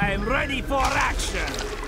I'm ready for action!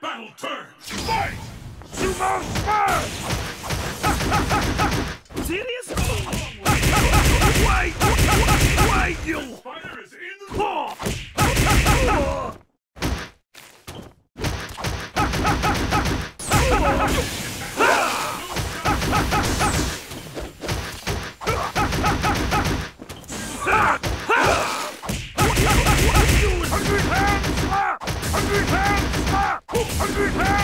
battle turn! Fight! Sumo smash! Hungry